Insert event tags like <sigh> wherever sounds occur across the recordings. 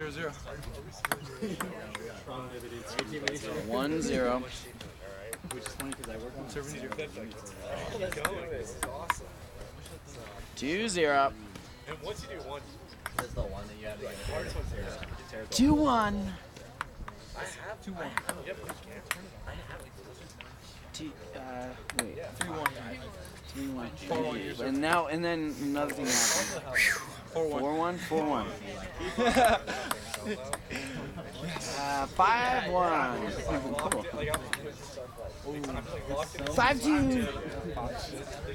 Zero zero. One zero. Serving zero. Two zero. And once you do one, Two one. Two one. Two, uh, wait. Three one. Three one. Four one. And now and then another thing happened. Four one. Four one. Four one. <laughs> Uh, five one. Five two. there's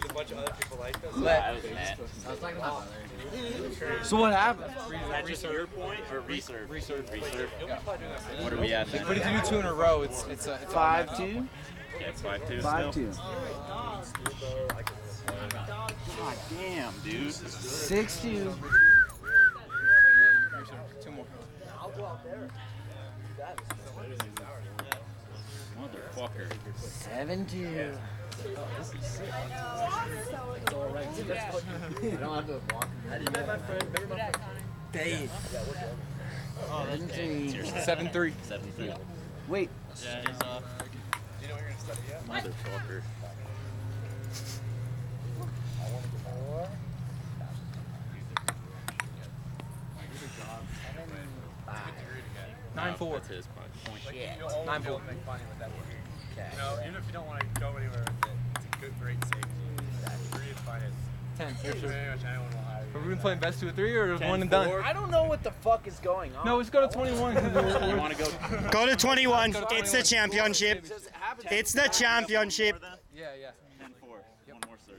a bunch of other people like us. So what happened? that just your point or reserve? Reserve. Reserve. What are we at then? But if you do two in a row, it's it's a it's Five two. Yeah, it's five two. Five still. two. God damn, dude. Six two. Two more. Motherfucker. Seven two. Seven three. Seven three. Seven three. Wait. Yeah, he's off. Motherfucker. Nine four. That's his punch. Nine four. Okay. No, even if you don't want to go anywhere with it, it's a good, great safety. Three is fine. Ten. You're. Pretty much anyone will hire Are we been playing best two or three or one and done? I don't know what the fuck is going on. No, let's go to 21. <laughs> 'cause we're- You want to go? Go to 21. Go to It's the 21. championship. It's the championship. Yeah, yeah. 10 4. One more serve.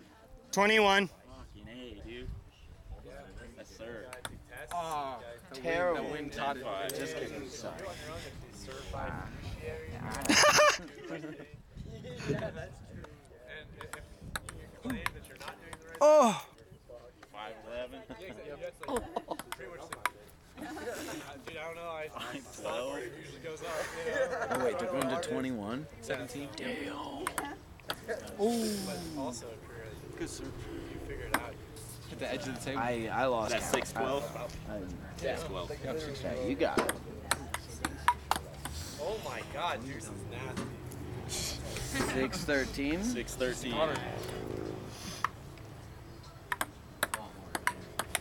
21. Fucking A, dude. Yes, sir. Oh, Terrible. the wind caught it. Five. Just kidding. Sorry. And if you claim that you're not doing the right Oh. 5 11. thing, that's like pretty much the, Dude, I don't know. I, I Five 12. it usually goes up. You know? Oh, wait, they're going to 21. 17. But also, a career that Good serve. you, you figure it out. At the edge of the table. I I lost. That's count. 6 12. I- 6 12. Okay, you got it. Oh my god, yours is nasty. Six thirteen. 6 13.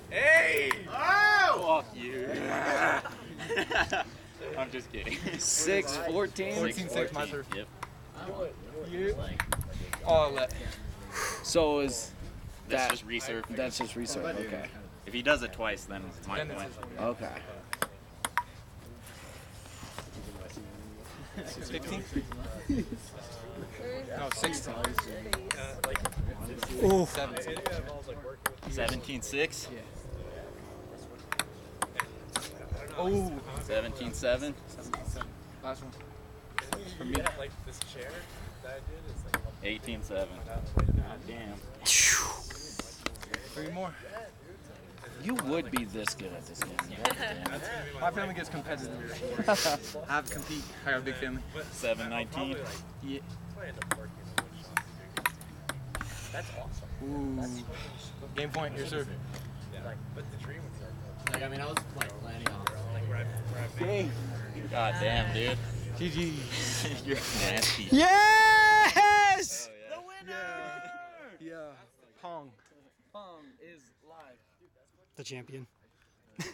Hey! Oh! Fuck you. <laughs> I'm just kidding. Six fourteen. 14 6, my serve. Yep. Oh, let. So is That's that just reserve. that's just reserve? Okay. If he does it twice, then it's my Then it's point. Okay. 15? <laughs> No, 16. Uh, Ooh. 17. it involves like 17 6. Oh, 17 7. last one. For me, like this chair that I did is like 18 7. God damn. Three more. You would be this good at this game. goddamn. <laughs> My family gets competitive. I <laughs> have to compete. I got a big family. Seven nineteen. Yeah. I end up working in wood shop. That's awesome. Ooh. Game point, here, sir. Yeah. Like, but the dream was Like, I mean, I was like planning on like where I, where God damn, dude. GG. <laughs> You're nasty. Yes! Oh, the winner! Yeah. Pong. Pong is live. The champion. <laughs>